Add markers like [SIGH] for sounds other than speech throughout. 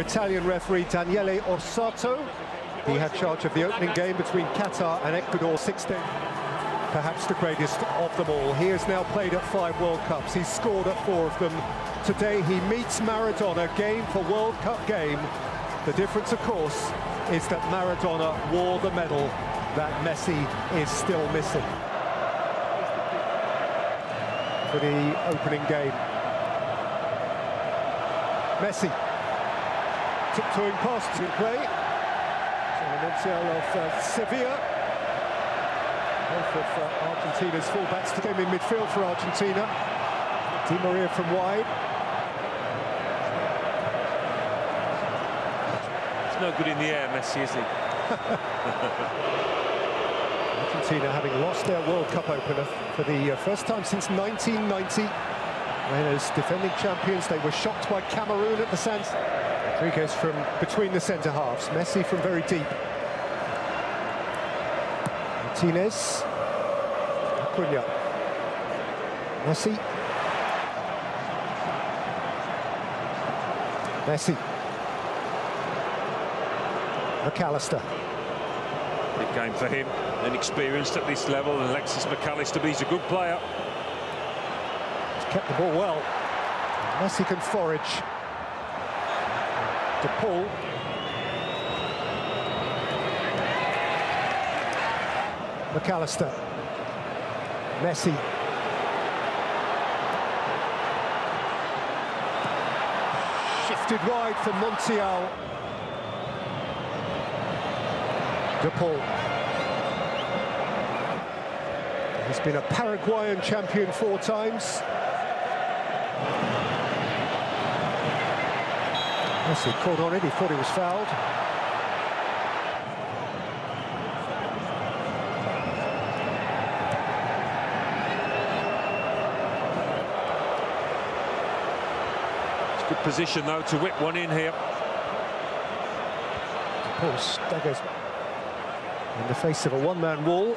Italian referee Daniele Orsato. He had charge of the opening game between Qatar and Ecuador 16. Perhaps the greatest of them all. He has now played at five World Cups. He's scored at four of them. Today he meets Maradona game for World Cup game. The difference, of course, is that Maradona wore the medal that Messi is still missing. For the opening game. Messi tiptoeing past in play. Montiel of uh, Sevilla. Both of uh, Argentina's fullbacks to game in midfield for Argentina. Di Maria from wide. It's no good in the air, Messi, is he? [LAUGHS] Argentina having lost their World Cup opener for the uh, first time since 1990. When as defending champions, they were shocked by Cameroon at the Sands. Rodriguez from between the centre halves, Messi from very deep. Martinez, Acuna, Messi. Messi. Mac Allister. Big game for him, inexperienced at this level, and Alexis Mac Allister, but he's a good player. He's kept the ball well. Messi can forage. De Paul. Mac Allister. Messi. Shifted wide for Montiel. De Paul. He's been a Paraguayan champion four times. Messi caught he thought he was fouled. It's a good position, though, to whip one in here. Paul staggers in the face of a one-man wall.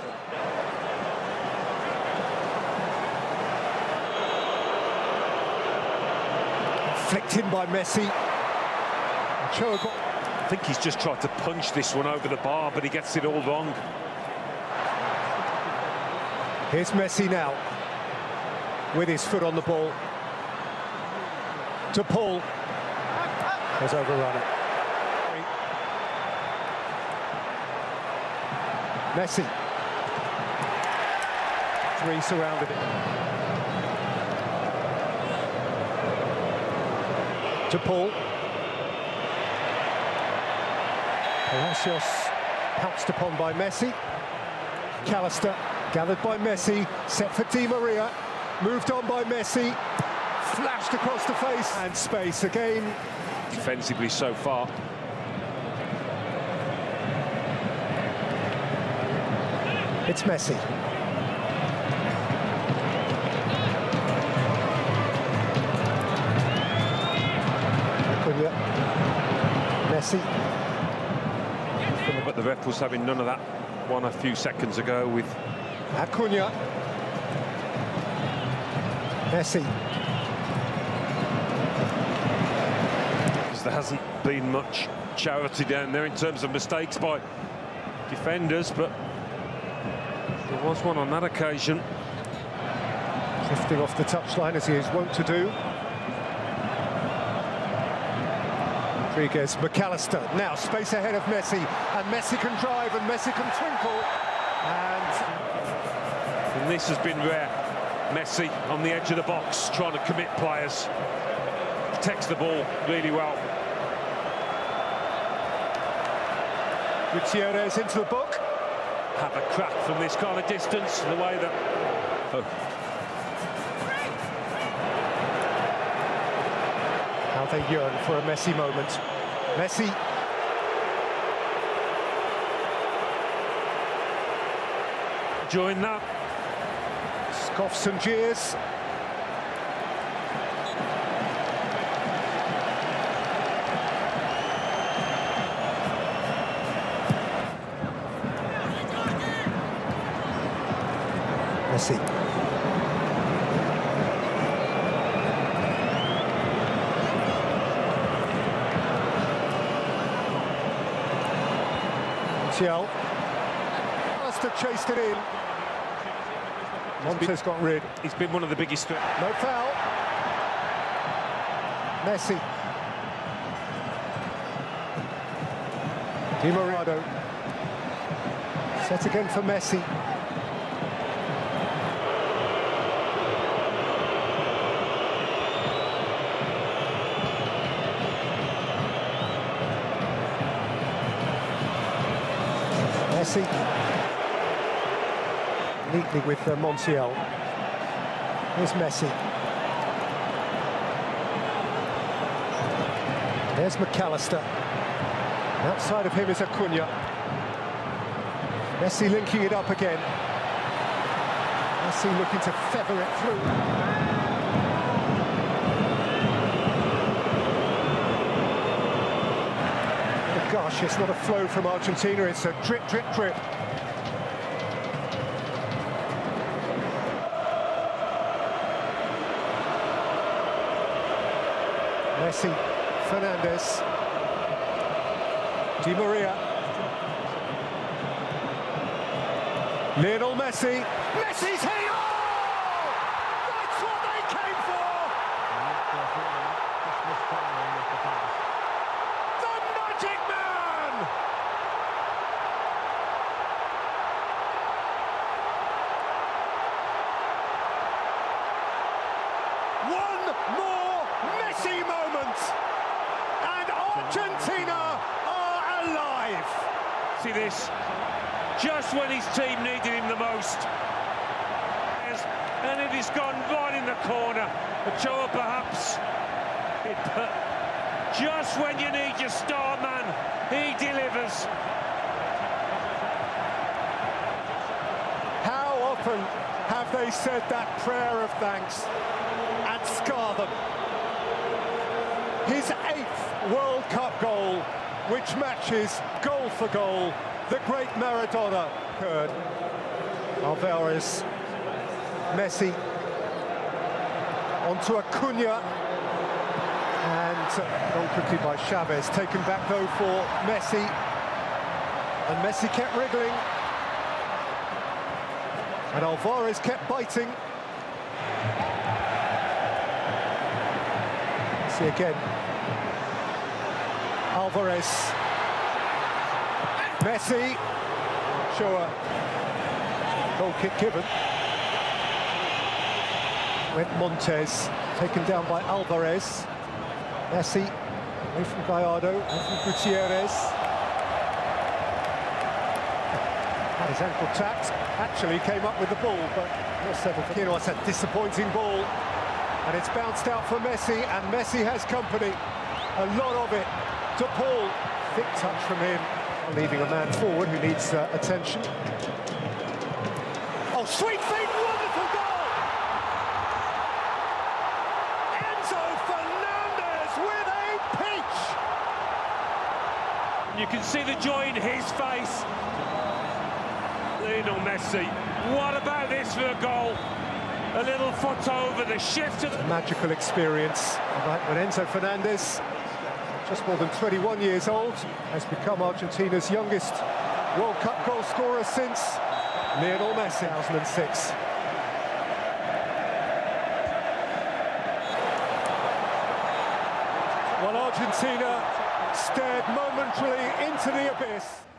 Flicked in by Messi. I think he's just tried to punch this one over the bar, but he gets it all wrong. Here's Messi now, with his foot on the ball. De Paul. Has overrun it. Messi. Three surrounded it. De Paul. Palacios pounced upon by Messi. Callister gathered by Messi, set for Di Maria, moved on by Messi, flashed across the face and space again. Defensively so far. It's Messi. Messi the ref was having none of that one a few seconds ago with Acuna. Messi. Because there hasn't been much charity down there in terms of mistakes by defenders, but there was one on that occasion. Drifting off the touchline as he is wont to do. Rodriguez, Mac Allister, now space ahead of Messi, and Messi can drive and Messi can twinkle, and... and this has been rare. Messi on the edge of the box, trying to commit players, protects the ball really well. Gutierrez into the book. Have a crack from this kind of distance, the way that... Oh. How they yearn for a Messi moment. Messi. Join that. Scoffs and jeers. Messi. Montiel. Alistair chased it in. Montes got rid. He's been one of the biggest. No foul. Messi. Di Maria. Set again for Messi. Messi. Neatly with uh, Montiel. Here's Messi. There's Mac Allister. Outside of him is Acuna. Messi linking it up again. Messi looking to feather it through. Gosh, it's not a flow from Argentina, it's a drip, drip, drip. Messi, Fernandez, Di Maria. Lionel Messi. Messi's here! That's what they came for! The Magic Man! One more Messi moment! And Argentina are alive! See this? Just when his team needed him the most. And it has gone right in the corner. Ochoa perhaps. It, just when you need your star man, he delivers. How often have they said that prayer of thanks scar them? His eighth World Cup goal, which matches goal for goal the great Maradona occurred. Alvarez, Messi, onto Acuna, and uh, quickly by Chavez, taken back though for Messi, and Messi kept wriggling, and Alvarez kept biting. Again. Alvarez. Messi. Sure. Goal kick given. Went Montes, taken down by Alvarez. Messi, away from Gallardo, away from Gutierrez. His ankle tapped, actually came up with the ball, but not settled. It's a disappointing ball, and it's bounced out for Messi, and Messi has company. A lot of it to Paul. Thick touch from him, leaving a man forward who needs uh, attention. Oh, sweet feet, wonderful goal! Enzo Fernandez with a peach! You can see the joy in his face. Lionel Messi. What about this for a goal? A little foot over the shift of magical experience. Right when Enzo Fernandez, just more than 21 years old, has become Argentina's youngest World Cup goal scorer since Lionel Messi, 2006. While Argentina stared momentarily into the abyss.